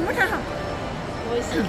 我们看好我也是